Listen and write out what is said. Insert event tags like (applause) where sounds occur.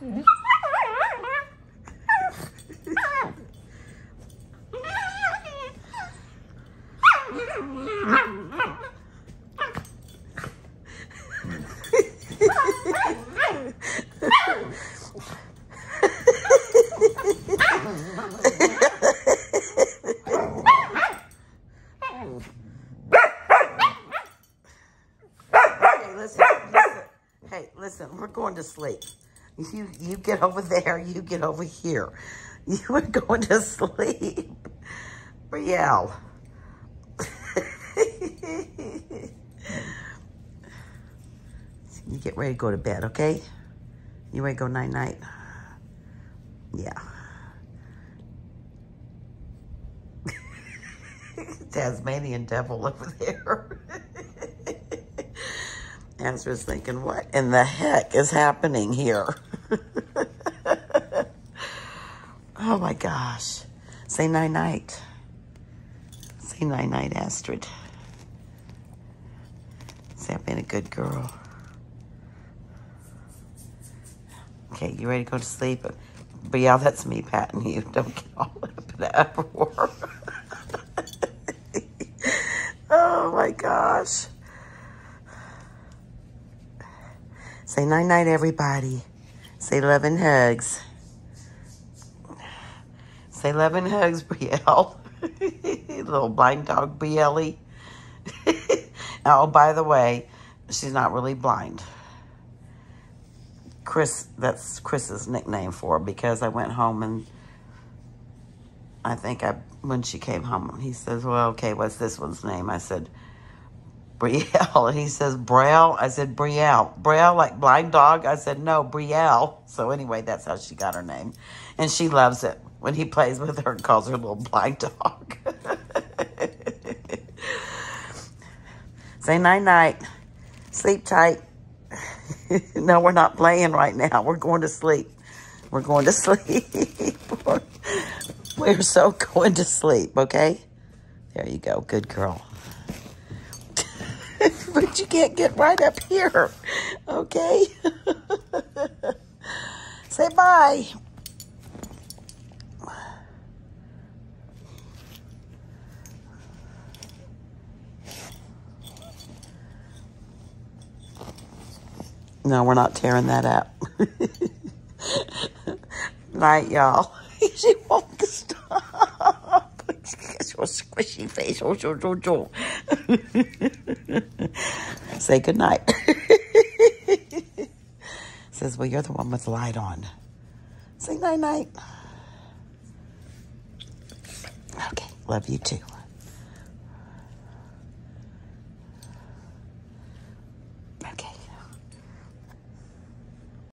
Hey, listen, we're going to sleep. You, you get over there, you get over here. (laughs) You are going to sleep. Brielle. (laughs) you get ready to go to bed, okay? You ready to go night-night? Yeah. (laughs) Tasmanian devil over there. Ezra's thinking, what in the heck is happening here? Oh my gosh. Say night night. Say night night, Astrid. Say I've been a good girl. Okay, you ready to go to sleep? But yeah, that's me patting you. (laughs) Don't get all up in the uproar. (laughs) oh my gosh. Say night night, everybody. Say love and hugs. Say love and hugs, (laughs) BL. Little blind dog, Brielle. (laughs) oh, by the way, she's not really blind. Chris, that's Chris's nickname for her because I went home and I think I, when she came home, he says, well, okay, what's this one's name? I said, Brielle. And (laughs) he says, Braille. I said, Brielle. Braille, like blind dog? I said, no, Brielle. (laughs) So anyway, that's how she got her name. And she loves it when he plays with her and calls her little blind dog. (laughs) Say night-night. Sleep tight. no, we're not playing right now. We're going to sleep. We're going to sleep. we're so going to sleep, okay? There you go. Good girl. You can't get right up here, okay? (laughs) Say bye. No, we're not tearing that up. (laughs) Night, y'all. (laughs) she won't stop. She's your squishy face. Oh, oh, oh, oh. Say goodnight. (laughs) Says, well, you're the one with the light on. Say night-night. Okay, love you too.